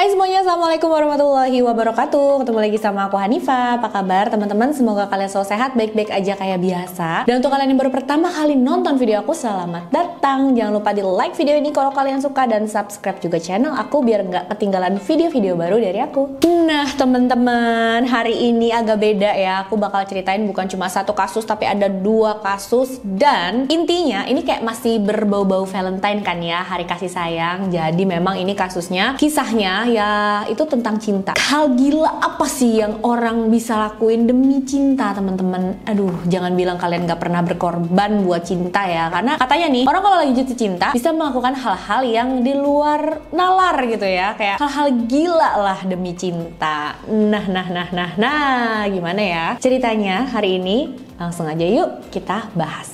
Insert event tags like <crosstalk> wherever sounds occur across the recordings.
Hai semuanya, Assalamualaikum warahmatullahi wabarakatuh. Ketemu lagi sama aku Hanifa. Apa kabar teman-teman? Semoga kalian selalu sehat, baik-baik aja kayak biasa. Dan untuk kalian yang baru pertama kali nonton video aku Selamat datang. Jangan lupa di like video ini kalau kalian suka Dan subscribe juga channel aku Biar nggak ketinggalan video-video baru dari aku. Nah teman-teman, hari ini agak beda ya. Aku bakal ceritain bukan cuma satu kasus Tapi ada dua kasus. Dan intinya ini kayak masih berbau-bau Valentine kan ya Hari kasih sayang. Jadi memang ini kasusnya, kisahnya ya itu tentang cinta. Hal gila apa sih yang orang bisa lakuin demi cinta teman-teman? Aduh, jangan bilang kalian gak pernah berkorban buat cinta ya. Karena katanya nih, orang kalau lagi jatuh cinta bisa melakukan hal-hal yang di luar nalar gitu ya. Kayak hal-hal gila lah demi cinta. Nah, nah, nah, nah, nah, gimana ya? Ceritanya hari ini langsung aja yuk kita bahas.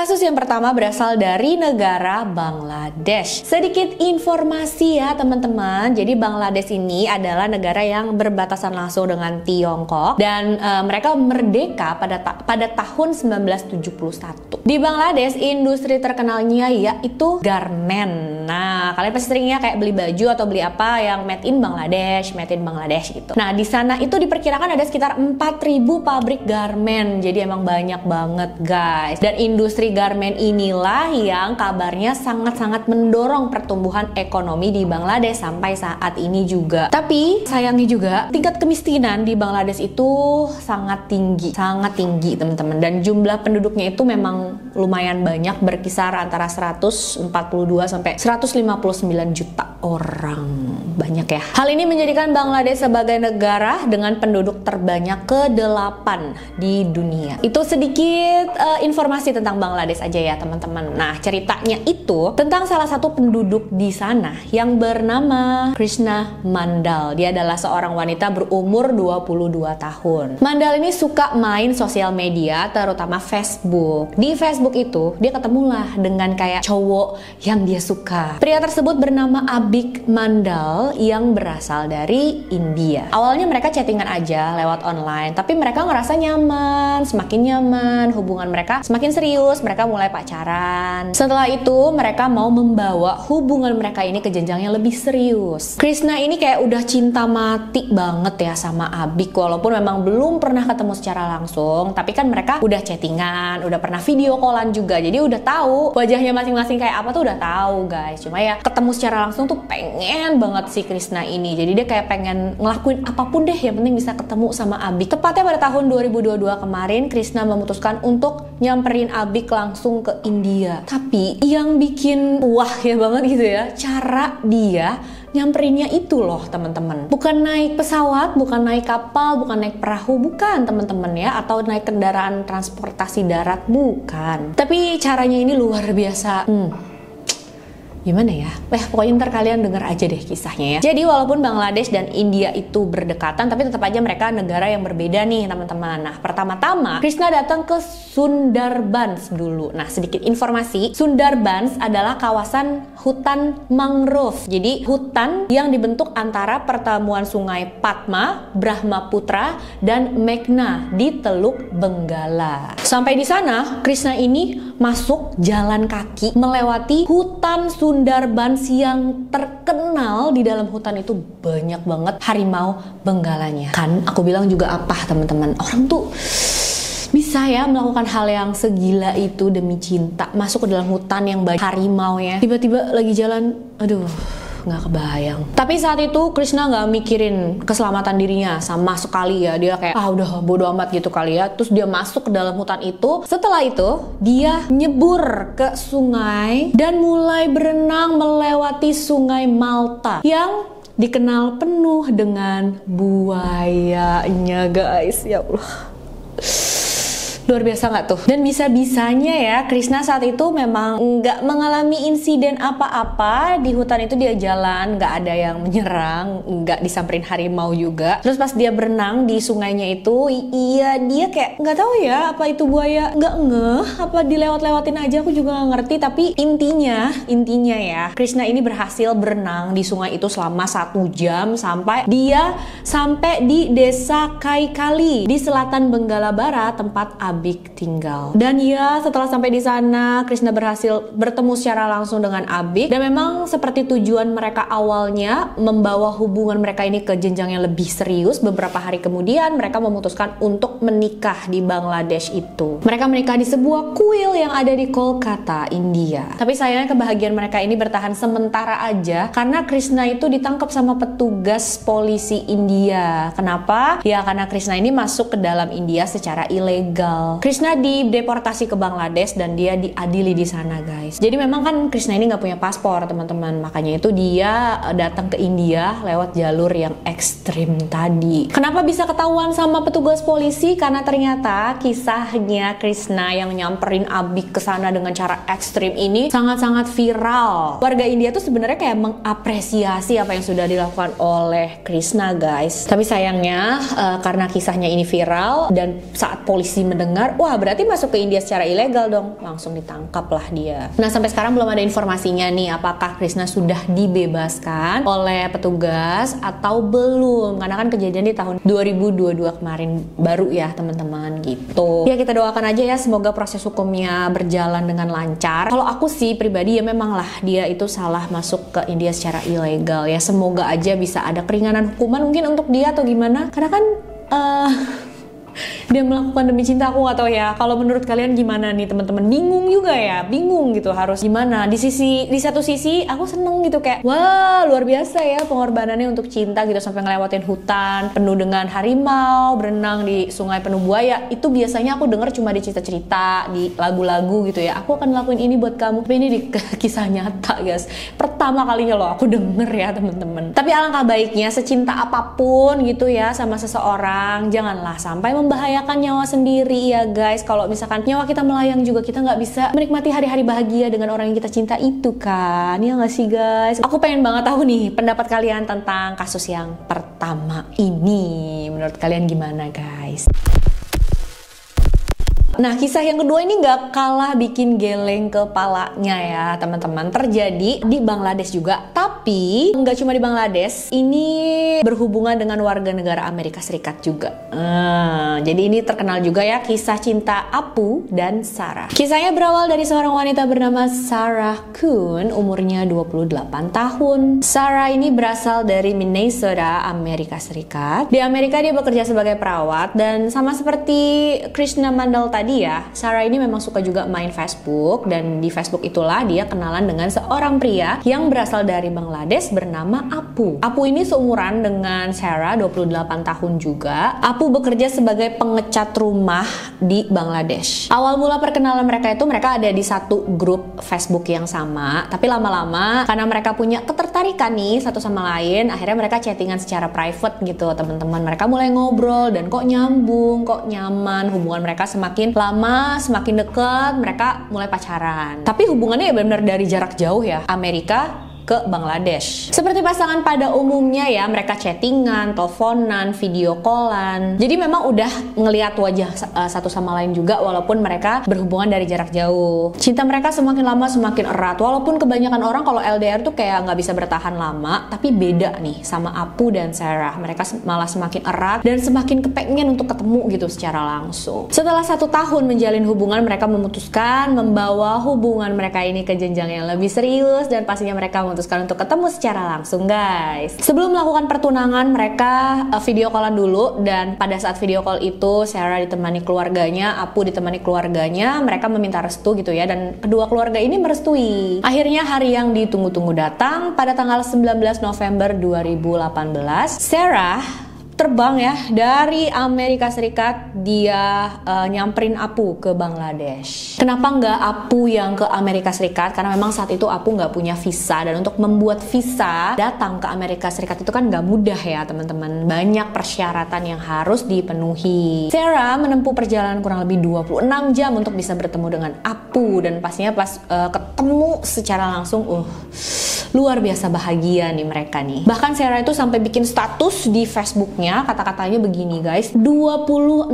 Kasus yang pertama berasal dari negara Bangladesh. Sedikit informasi ya teman-teman. Jadi Bangladesh ini adalah negara yang berbatasan langsung dengan Tiongkok dan uh, mereka merdeka pada ta pada tahun 1971. Di Bangladesh industri terkenalnya yaitu garment. Nah, kalian pasti seringnya kayak beli baju atau beli apa yang made in Bangladesh, made in Bangladesh gitu. Nah, di sana itu diperkirakan ada sekitar 4000 pabrik garment. Jadi emang banyak banget, guys. Dan industri garment inilah yang kabarnya sangat-sangat mendorong pertumbuhan ekonomi di Bangladesh sampai saat ini juga. Tapi sayangnya juga tingkat kemiskinan di Bangladesh itu sangat tinggi, sangat tinggi teman-teman. Dan jumlah penduduknya itu memang lumayan banyak berkisar antara 142 sampai 159 juta orang. Banyak ya. Hal ini menjadikan Bangladesh sebagai negara dengan penduduk terbanyak ke-8 di dunia. Itu sedikit uh, informasi tentang Bangladesh aja ya, teman-teman. Nah, ceritanya itu tentang salah satu penduduk di sana yang bernama Krishna Mandal. Dia adalah seorang wanita berumur 22 tahun. Mandal ini suka main sosial media, terutama Facebook. Di Facebook itu, dia ketemulah dengan kayak cowok yang dia suka. Pria tersebut bernama Abik Mandal yang berasal dari India. Awalnya mereka chattingan aja lewat online, tapi mereka ngerasa nyaman, semakin nyaman, hubungan mereka semakin serius, mereka mulai pacaran. Setelah itu mereka mau membawa hubungan mereka ini ke jenjang yang lebih serius. Krishna ini kayak udah cinta mati banget ya sama Abik walaupun memang belum pernah ketemu secara langsung, tapi kan mereka udah chattingan, udah pernah video callan juga. Jadi udah tahu wajahnya masing-masing kayak apa tuh udah tahu, guys. Cuma ya ketemu secara langsung tuh pengen banget si Krishna ini. Jadi dia kayak pengen ngelakuin apa pun deh yang penting bisa ketemu sama Abik. Tepatnya pada tahun 2022 kemarin Krishna memutuskan untuk nyamperin Abik langsung ke India. Tapi yang bikin wah ya banget gitu ya, cara dia nyamperinnya itu loh teman-teman. Bukan naik pesawat bukan naik kapal bukan naik perahu bukan teman-teman ya. Atau naik kendaraan transportasi darat bukan. Tapi caranya ini luar biasa. Hmm, gimana ya? Wah, pokoknya ntar kalian denger aja deh kisahnya ya. Jadi walaupun Bangladesh dan India itu berdekatan, tapi tetap aja mereka negara yang berbeda nih teman-teman. Nah, pertama-tama Krishna datang ke Sundarbans dulu. Nah, sedikit informasi, Sundarbans adalah kawasan hutan mangrove. Jadi hutan yang dibentuk antara pertemuan sungai Padma, Brahmaputra, dan Meghna di Teluk Benggala. Sampai di sana, Krishna ini masuk jalan kaki melewati hutan Sundarbans yang terkenal di dalam hutan itu banyak banget harimau benggalanya. Kan aku bilang juga apa teman-teman, orang tuh bisa ya melakukan hal yang segila itu demi cinta. Masuk ke dalam hutan yang banyak harimau ya. Tiba-tiba lagi jalan aduh nggak kebayang. Tapi saat itu Krishna nggak mikirin keselamatan dirinya sama sekali ya. Dia kayak ah udah bodo amat gitu kali ya. Terus dia masuk ke dalam hutan itu. Setelah itu dia nyebur ke sungai dan mulai berenang melewati sungai Malta yang dikenal penuh dengan buayanya guys ya Allah Luar biasa nggak tuh? Dan bisa-bisanya ya, Krishna saat itu memang nggak mengalami insiden apa-apa di hutan itu dia jalan, nggak ada yang menyerang, nggak disamperin harimau juga. Terus pas dia berenang di sungainya itu, iya dia kayak nggak tahu ya apa itu buaya, nggak ngeh, apa dilewat-lewatin aja aku juga nggak ngerti. Tapi intinya, intinya ya, Krishna ini berhasil berenang di sungai itu selama satu jam sampai dia sampai di desa Kaikali di selatan Benggala Barat tempat Abik tinggal. Dan ya setelah sampai di sana Krishna berhasil bertemu secara langsung dengan Abik dan memang seperti tujuan mereka awalnya membawa hubungan mereka ini ke jenjang yang lebih serius beberapa hari kemudian mereka memutuskan untuk menikah di Bangladesh itu. Mereka menikah di sebuah kuil yang ada di Kolkata, India. Tapi sayangnya kebahagiaan mereka ini bertahan sementara aja karena Krishna itu ditangkap sama petugas polisi India. Kenapa? Ya karena Krishna ini masuk ke dalam India secara ilegal. Krishna dideportasi ke Bangladesh dan dia diadili di sana guys. Jadi memang kan Krishna ini nggak punya paspor teman-teman, makanya itu dia eh, datang ke India lewat jalur yang ekstrim tadi. Kenapa bisa ketahuan sama petugas polisi? Karena ternyata kisahnya Krishna yang nyamperin Abik ke sana dengan cara ekstrim ini sangat-sangat viral. Warga India tuh sebenarnya kayak mengapresiasi apa yang sudah dilakukan oleh Krishna guys. Tapi sayangnya uh, karena kisahnya ini viral dan saat polisi mendengar, wah berarti masuk ke India secara ilegal dong, langsung ditangkap lah dia. Nah sampai sekarang belum ada informasinya nih apakah Krishna sudah dibebaskan oleh petugas atau belum karena kan kejadian di tahun 2022 kemarin baru ya teman-teman gitu. Ya kita doakan aja ya semoga proses hukumnya berjalan dengan lancar. Kalau aku sih pribadi ya memang lah dia itu salah masuk ke India secara ilegal ya semoga aja bisa ada keringanan hukuman mungkin untuk dia atau gimana karena kan uh, dia melakukan demi cinta aku tahu ya. Kalau menurut kalian gimana nih teman-teman? Bingung juga ya? Bingung gitu harus gimana? Di sisi di satu sisi aku seneng gitu kayak wah luar biasa ya pengorbanannya untuk cinta gitu. Sampai ngelewatin hutan penuh dengan harimau berenang di sungai penuh buaya. Itu biasanya aku denger cuma di cerita-cerita di lagu-lagu gitu ya. Aku akan ngelakuin ini buat kamu. Tapi ini di <laughs> kisah nyata guys. Pertama kalinya loh aku denger ya teman-teman. Tapi alangkah baiknya secinta apa pun gitu ya sama seseorang janganlah sampai membahayakan nyawa sendiri ya guys. Kalau misalkan nyawa kita melayang juga kita nggak bisa menikmati hari-hari bahagia dengan orang yang kita cinta itu kan? Ya nggak sih guys? Aku pengen banget tahu nih pendapat kalian tentang kasus yang pertama ini. Menurut kalian gimana guys? Nah, kisah yang kedua ini nggak kalah bikin geleng kepalanya ya, teman-teman. Terjadi di Bangladesh juga, tapi nggak cuma di Bangladesh, ini berhubungan dengan warga negara Amerika Serikat juga. Hmm, jadi ini terkenal juga ya kisah cinta Apu dan Sarah. Kisahnya berawal dari seorang wanita bernama Sarah Kuhn, umurnya 28 tahun. Sarah ini berasal dari Minnesota, Amerika Serikat. Di Amerika dia bekerja sebagai perawat dan sama seperti Krishna Mandal tadi ya, Sarah ini memang suka juga main Facebook dan di Facebook itulah dia kenalan dengan seorang pria yang berasal dari Bangladesh bernama Apu. Apu ini seumuran dengan Sarah 28 tahun juga. Apu bekerja sebagai pengecat rumah di Bangladesh. Awal mula perkenalan mereka itu mereka ada di satu grup Facebook yang sama, tapi lama-lama karena mereka punya ketertarikan nih satu sama lain, akhirnya mereka chattingan secara private gitu, teman-teman. Mereka mulai ngobrol dan kok nyambung, kok nyaman, hubungan mereka semakin lama semakin dekat mereka mulai pacaran tapi hubungannya ya benar-benar dari jarak jauh ya Amerika ke Bangladesh. Seperti pasangan pada umumnya ya, mereka chattingan, teleponan, video callan. Jadi memang udah ngelihat wajah uh, satu sama lain juga walaupun mereka berhubungan dari jarak jauh. Cinta mereka semakin lama semakin erat. Walaupun kebanyakan orang kalau LDR tuh kayak nggak bisa bertahan lama, tapi beda nih sama Apu dan Sarah. Mereka malah semakin erat dan semakin kepengen untuk ketemu gitu secara langsung. Setelah satu tahun menjalin hubungan, mereka memutuskan membawa hubungan mereka ini ke jenjang yang lebih serius dan pastinya mereka memutuskan untuk ketemu secara langsung guys. Sebelum melakukan pertunangan mereka uh, video callan dulu dan pada saat video call itu Sarah ditemani keluarganya, Apu ditemani keluarganya, mereka meminta restu gitu ya dan kedua keluarga ini merestui. Akhirnya hari yang ditunggu-tunggu datang pada tanggal 19 November 2018. Sarah terbang ya dari Amerika Serikat dia uh, nyamperin Apu ke Bangladesh. Kenapa nggak Apu yang ke Amerika Serikat? Karena memang saat itu Apu nggak punya visa dan untuk membuat visa datang ke Amerika Serikat itu kan nggak mudah ya teman-teman. Banyak persyaratan yang harus dipenuhi. Sarah menempuh perjalanan kurang lebih 26 jam untuk bisa bertemu dengan Apu dan pastinya pas uh, ketemu secara langsung, uh luar biasa bahagia nih mereka nih. Bahkan Sarah itu sampai bikin status di Facebooknya, kata-katanya begini guys, 26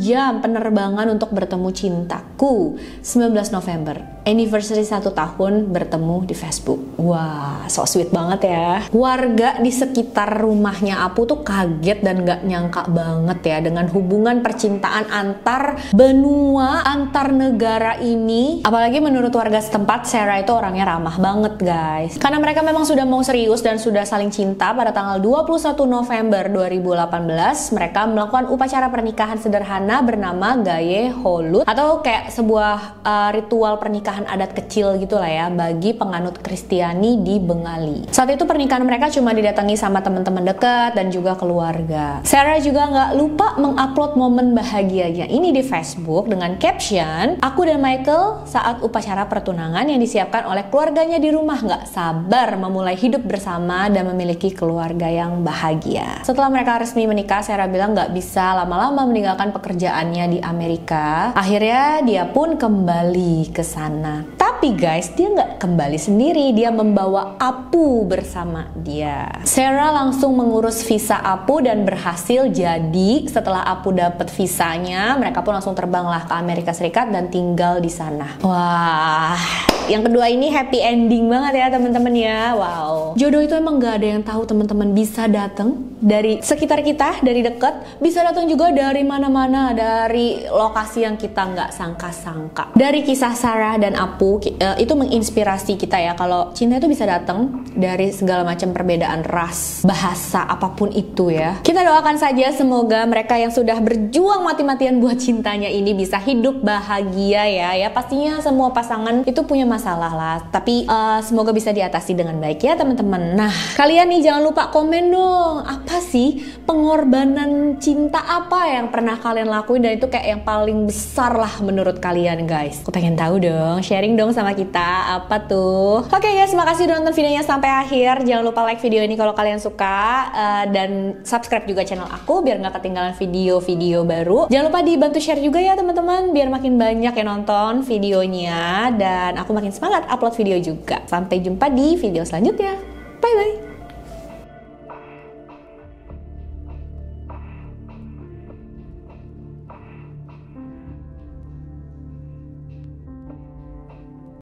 jam penerbangan untuk bertemu cintaku, 19 November, anniversary satu tahun bertemu di Facebook. Wah, so sweet banget ya. Warga di sekitar rumahnya Apu tuh kaget dan gak nyangka banget ya dengan hubungan percintaan antar benua, antar negara ini. Apalagi menurut warga setempat, Sarah itu orangnya ramah banget guys. Karena karena mereka memang sudah mau serius dan sudah saling cinta pada tanggal 21 November 2018, mereka melakukan upacara pernikahan sederhana bernama Gaye Holut atau kayak sebuah uh, ritual pernikahan adat kecil gitulah ya bagi penganut Kristiani di Bengali. Saat itu pernikahan mereka cuma didatangi sama teman-teman dekat dan juga keluarga. Sarah juga nggak lupa mengupload momen bahagianya ini di Facebook dengan caption, Aku dan Michael saat upacara pertunangan yang disiapkan oleh keluarganya di rumah nggak sabar sabar memulai hidup bersama dan memiliki keluarga yang bahagia. Setelah mereka resmi menikah, Sarah bilang nggak bisa lama-lama meninggalkan pekerjaannya di Amerika. Akhirnya dia pun kembali ke sana. Tapi guys, dia nggak kembali sendiri. Dia membawa Apu bersama dia. Sarah langsung mengurus visa Apu dan berhasil jadi setelah Apu dapat visanya, mereka pun langsung terbanglah ke Amerika Serikat dan tinggal di sana. Wah, yang kedua ini happy ending banget ya teman-teman ya. Wow. Jodoh itu emang gak ada yang tahu teman-teman bisa datang dari sekitar kita, dari dekat, bisa datang juga dari mana-mana, dari lokasi yang kita nggak sangka-sangka. Dari kisah Sarah dan Apu uh, itu menginspirasi kita ya kalau cinta itu bisa datang dari segala macam perbedaan ras, bahasa apa pun itu ya. Kita doakan saja semoga mereka yang sudah berjuang mati-matian buat cintanya ini bisa hidup bahagia ya. Ya pastinya semua pasangan itu punya masalah lah. Tapi uh, semoga bisa diatasi dengan baik ya teman-teman. Nah, kalian nih jangan lupa komen dong. Apa sih pengorbanan cinta apa yang pernah kalian lakuin dan itu kayak yang paling besar lah menurut kalian guys. Aku pengen tahu dong, sharing dong sama kita apa tuh. Oke okay guys, makasih udah nonton videonya sampai akhir. Jangan lupa like video ini kalau kalian suka uh, dan subscribe juga channel aku biar nggak ketinggalan video-video baru. Jangan lupa dibantu share juga ya teman-teman biar makin banyak yang nonton videonya dan aku makin semangat upload video juga. Sampai jumpa di video selanjutnya. Bye bye.